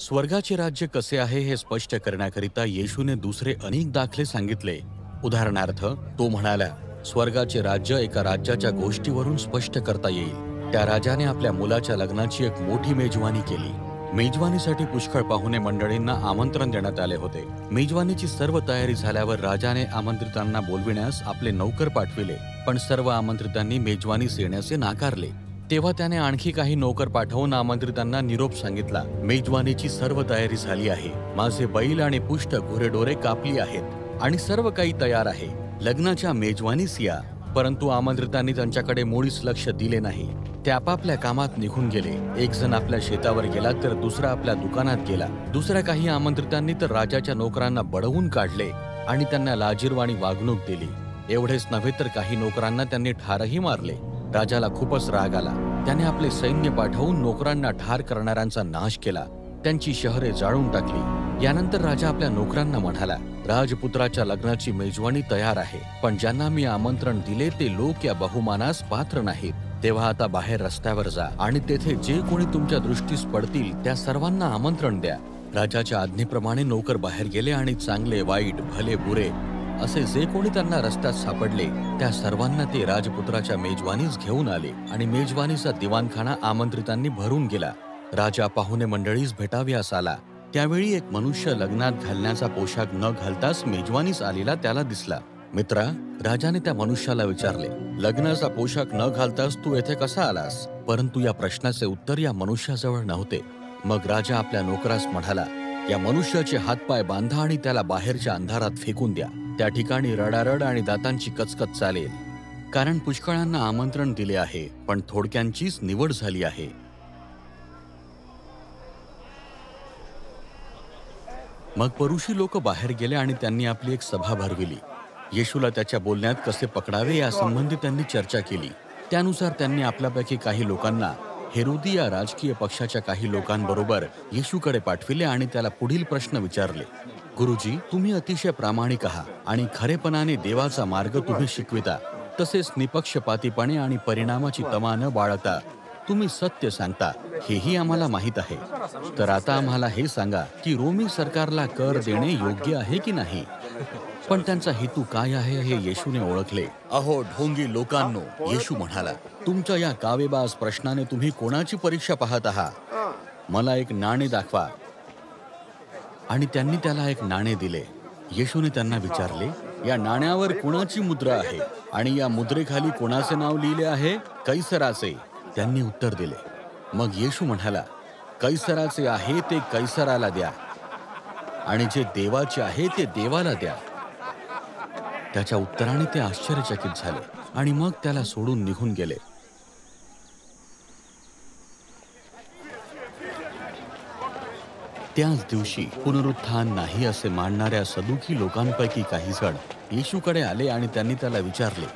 स्वर्गाचे राज्य कसे आहे हे स्पष्ट करण्याकरिता येशूने दुसरे अनेक दाखले सांगितले. उदाहरणार्थ तो म्हणाला स्वर्गाचे राज्य एका राज्याच्या गोष्टीवरून स्पष्ट करता येईल. त्या राजाने आपल्या मुलाच्या लग्नाची एक मोठी मेजवानी केली. मेजवानीसाठी पुष्कळ पाहुणे मंडळींना आमंत्रण देण्यात आले होते. मेजवानीची सर्व तयारी झाल्यावर राजाने आमंत्रितांना बोलविण्यास आपले नौकर पाठविले. पण सर्व आमंत्रितांनी मेजवानीस येण्याचे नाकारले. तेव्हा त्याने आणखी काही नोकर पाठवून आमंत्रितांना निरोप सांगितला. मेजवानीची सर्व तयारी झाली आहे. माझे बैल आणि पुष्ट घोरेडोरे कापली आहेत. आणि सर्व काही तयार आहे. लग्नाच्या मेजवानीस या. परंतु आमंत्रितांनी त्यांच्याकडे मुळीच लक्ष दिले नाही. ते आपापल्या कामात निघून गेले. एक जण आपल्या शेतावर गेला तर दुसरा आपल्या दुकानात गेला. दुसऱ्या काही आमंत्रितांनी तर राजाच्या नोकरांना बडवून काढले आणि त्यांना लाजीरवाणी वागणूक दिली. एवढेच नव्हे तर काही नोकरांना त्यांनी ठारही मारले. राजाला खूपच राग आला. त्याने आपले सैन्य पाठवून नोकरांना ठार करणाऱ्यांचा नाश केला. त्यांची शहरे जाळून टाकली. यानंतर राजा आपल्या नोकरांना म्हणाला राजपुत्राच्या लग्नाची मेजवानी तयार आहे. पण ज्यांना मी आमंत्रण दिले ते लोक या बहुमानास पात्र नाहीत. तेव्हा आता बाहेर रस्त्यावर जा आणि तेथे जे कोणी तुमच्या दृष्टीस पडतील त्या सर्वांना आमंत्रण द्या. राजाच्या आज्ञेप्रमाणे नोकर बाहेर गेले आणि चांगले वाईट भले बुरे असे जे कोणी त्यांना रस्त्यात सापडले त्या सर्वांना ते राजपुत्राच्या मेजवानीस घेऊन आले आणि मेजवानीचा दिवाणखाना आमंत्रितांनी भरून गेला. राजा पाहुणे मंडळीस भेटाव्यास आला. त्यावेळी एक मनुष्य लग्नात घालण्याचा पोशाख न घालताच मेजवानीस आलेला त्याला दिसला. मित्रा राजाने त्या मनुष्याला विचारले लग्नाचा पोशाख न घालताच तू येथे कसा आलास? परंतु या प्रश्नाचे उत्तर या मनुष्याजवळ नव्हते. मग राजा आपल्या नोकरास म्हणाला या मनुष्याचे हातपाय बांधा आणि त्याला बाहेरच्या अंधारात फेकून द्या. त्या ठिकाणी रडारड आणि दातांची कचकच चालेल. कारण पुष्कळांना आमंत्रण दिले आहे पण थोडक्यांचीच निवड झाली आहे. मग परुषी लोक बाहेर गेले आणि त्यांनी आपली एक सभा भरविली. येशूला त्याच्या बोलण्यात कसे पकडावे यासंबंधी त्यांनी चर्चा केली. त्यानुसार त्यांनी आपल्यापैकी काही लोकांना हेरुदी या राजकीय पक्षाच्या काही लोकांबरोबर येशूकडे पाठविले आणि त्याला पुढील प्रश्न विचारले. गुरुजी तुम्ही अतिशय प्रामाणिक आहात आणि खरेपणाने देवाचा मार्ग तुम्ही शिकविता. तसेच निपक्षपातीपणे आणि परिणामाची तमा न बाळगता तुम्ही सत्य सांगता हेही आम्हाला माहीत आहे. तर आता आम्हाला हे सांगा की रोमी सरकारला कर देणे योग्य आहे की नाही? पण त्यांचा हेतू काय आहे हे येशूने ओळखले. अहो ढोंगी लोकांनो येशू म्हणाला तुमच्या या कावेबाज प्रश्नाने तुम्ही कोणाची परीक्षा पाहत आहात? मला एक नाणे दाखवा. आणि त्यांनी त्याला एक नाणे दिले. येशूने त्यांना विचारले या नाण्यावर कोणाची मुद्रा आहे? आणि या मुद्रेखाली कोणाचे नाव लिहिले आहे? कैसराचे. त्यांनी उत्तर दिले. मग येशू म्हणाला कैसराचे आहे ते कैसराला द्या. आणि जे देवाचे आहे ते देवाला द्या. त्याच्या उत्तराने ते आश्चर्यचकित झाले आणि मग त्याला सोडून निघून गेले. त्याच दिवशी पुनरुत्थान नाही असे मानणाऱ्या सदुखी लोकांपैकी काही जण येशूकडे आले आणि त्यांनी त्याला विचारले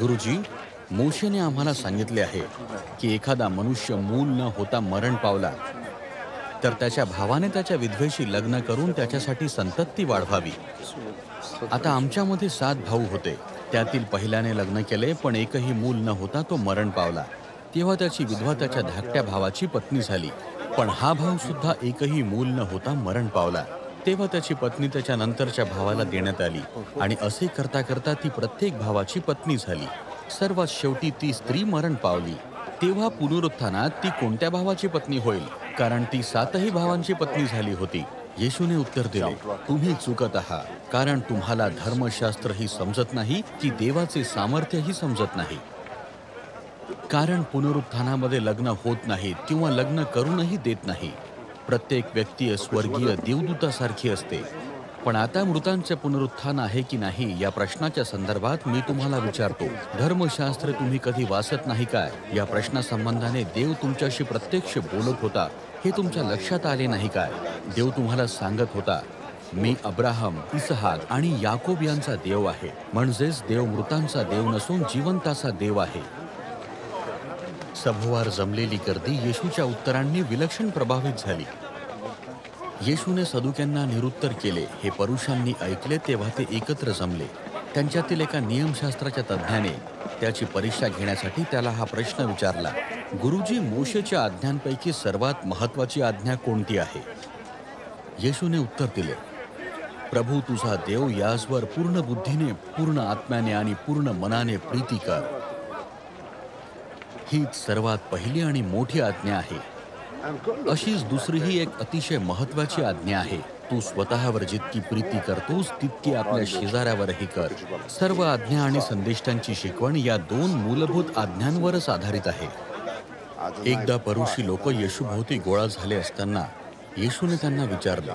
गुरुजी मोशेने आम्हाला सांगितले आहे की एखादा मनुष्य मूल न होता मरण पावला. तर त्याच्या भावाने त्याच्या विधवेशी लग्न करून त्याच्यासाठी संतत्ती वाढवावी. आता आमच्यामध्ये सात भाऊ होते. त्यातील पहिल्याने लग्न केले पण एकही मूल न होता तो मरण पावला. तेव्हा त्याची विधवा त्याच्या धाकट्या भावाची पत्नी झाली. पण हा भाऊ सुद्धा एकही मूल न होता मरण पावला. तेव्हा त्याची पत्नी त्याच्या नंतरच्या भावाला देण्यात आली आणि असे करता करता ती प्रत्येक भावाची पत्नी झाली. सर्वात शेवटी ती स्त्री मरण पावली. तेव्हा पुनरुत्थानात ती कोणत्या भावाची पत्नी होईल? कारण ती सातही भावांची पत्नी झाली होती. येशूने उत्तर दिले तुम्ही चुकत आहात कारण तुम्हाला धर्मशास्त्रही समजत नाही की देवाचे सामर्थ्यही समजत नाही. कारण पुनरुत्थानामध्ये लग्न होत नाहीत किंवा लग्न करूनही देत नाही. प्रत्येक व्यक्ती स्वर्गीय देवदूतासारखी असते. पण आता मृतांचे पुनरुत्थान आहे की नाही या प्रश्नाच्या संदर्भात मी तुम्हाला विचारतो. धर्मशास्त्र तुम्ही कधी वाचत नाही काय? या प्रश्नासंबंधाने देव तुमच्याशी प्रत्यक्ष बोलत होता. हे तुमच्या लक्षात आले नाही काय? देव तुम्हाला सांगत होता मी अब्राहम इसहाक आणि याकोब यांचा देव आहे. म्हणजेच देव मृतांचा देव नसून जिवंताचा देव आहे. सभोवार जमलेली गर्दी येशूच्या उत्तरांनी विलक्षण प्रभावित झाली. येशूने सदुक्यांना निरुत्तर केले हे परुषांनी ऐकले तेव्हा ते एकत्र जमले. त्यांच्यातील एका नियमशास्त्राच्या तज्ज्ञाने त्याची परीक्षा घेण्यासाठी त्याला हा प्रश्न विचारला गुरुजी मोशेच्या आज्ञांपैकी सर्वात महत्वाची आज्ञा कोणती आहे? येशूने उत्तर दिले प्रभू तुझा देव याजवर पूर्ण बुद्धीने पूर्ण आत्म्याने आणि पूर्ण मनाने प्रीती कर. हीच सर्वात पहिली आणि मोठी आज्ञा आहे. अशीच दुसरीही एक अतिशय महत्वाची आज्ञा आहे. तू स्वतःवर जितकी प्रीती करतोस तितकी आपल्या शेजाऱ्यावरही कर. सर्व आज्ञा आणि संदेष्टांची शिकवण या दोन मूलभूत आज्ञांवरच आधारित आहे. एकदा परुषी लोक येशूभोवती गोळा झाले असताना येशूने त्यांना विचारलं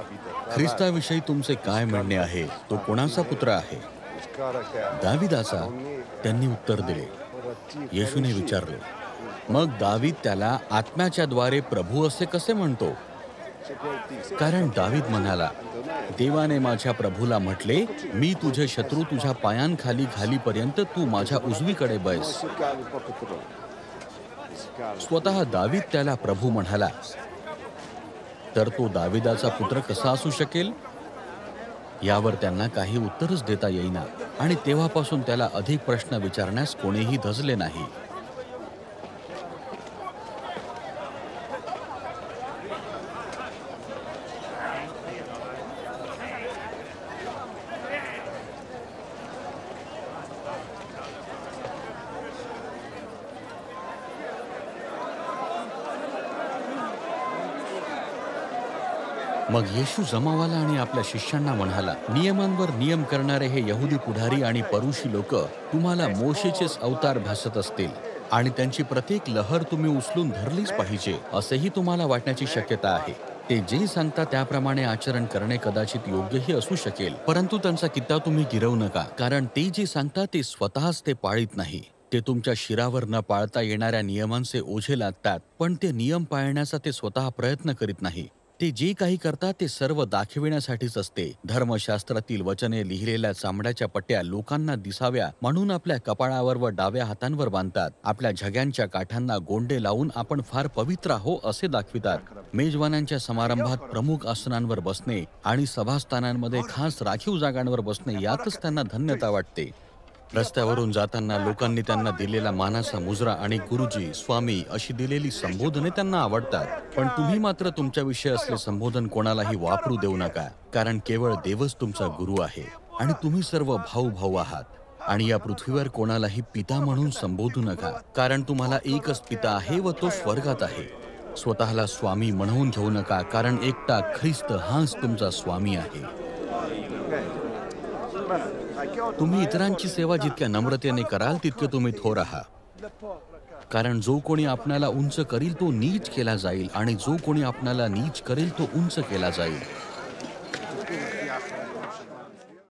ख्रिस्ताविषयी तुमचे काय म्हणणे आहे? तो कोणाचा पुत्र आहे? दाविदाचा. त्यांनी उत्तर दिले. येशूने विचारले मग दावीद त्याला आत्म्याच्या द्वारे प्रभू असे कसे म्हणतो? कारण दावीद म्हणाला देवाने माझ्या प्रभूला म्हटले मी तुझे शत्रू तुझ्या पायांखाली घालीपर्यंत तू माझ्या उजवीकडे बैस. स्वतः दावीद त्याला प्रभू म्हणाला तर तो दाविदाचा पुत्र कसा असू शकेल? यावर त्यांना काही उत्तरच देता येईना आणि तेव्हापासून त्याला अधिक प्रश्न विचारण्यास कोणीही धजले नाही. मग येशू जमावाला आणि आपल्या शिष्यांना म्हणाला नियमांवर नियम करणारे हे यहुदी पुढारी आणि परुषी लोक तुम्हाला मोशेचेच अवतार भासत असतील आणि त्यांची प्रत्येक लहर तुम्ही उचलून धरलीच पाहिजे असेही तुम्हाला वाटण्याची शक्यता आहे. ते जे सांगता त्याप्रमाणे आचरण करणे कदाचित योग्यही असू शकेल परंतु त्यांचा कित्ता तुम्ही गिरवू नका कारण ते जे सांगता ते स्वतःच ते पाळीत नाही. ते तुमच्या शिरावर न पाळता येणाऱ्या नियमांचे ओझे लागतात पण ते नियम पाळण्याचा ते स्वतः प्रयत्न करीत नाही. ते जे काही करतात ते सर्व दाखविण्यासाठीच असते. धर्मशास्त्रातील वचने लिहिलेल्या चामड्याच्या पट्ट्या लोकांना दिसाव्या म्हणून आपल्या कपाळावर व डाव्या हातांवर बांधतात. आपल्या झग्यांच्या काठांना गोंडे लावून आपण फार पवित्र आहो असे दाखवितात. मेजवानांच्या समारंभात प्रमुख आसनांवर बसणे आणि सभास्थानांमध्ये खास राखीव जागांवर बसणे यातच त्यांना धन्यता वाटते. रस्त्यावरून जाताना लोकांनी त्यांना दिलेला मानाचा मुजरा आणि गुरुजी स्वामी अशी दिलेली संबोधने त्यांना आवडतात. पण तुम्ही मात्र तुमच्याविषयी असले संबोधन कोणालाही वापरू देऊ नका कारण केवळ देवच तुमचा गुरु आहे आणि तुम्ही सर्व भाऊ भाऊ आहात. आणि या पृथ्वीवर कोणालाही पिता म्हणून संबोधू नका कारण तुम्हाला एकच पिता आहे व तो स्वर्गात आहे. स्वतःला स्वामी म्हणवून घेऊ नका कारण एकटा ख्रिस्त हाच तुमचा स्वामी आहे. तुम्ही इतरांची सेवा जितक्या नम्रतेने कराल तितके तुम्ही थोर आहात. कारण जो कोणी आपणाला उंच करील तो नीच केला जाईल आणि जो कोणी आपणाला नीच करेल तो उंच केला जाईल.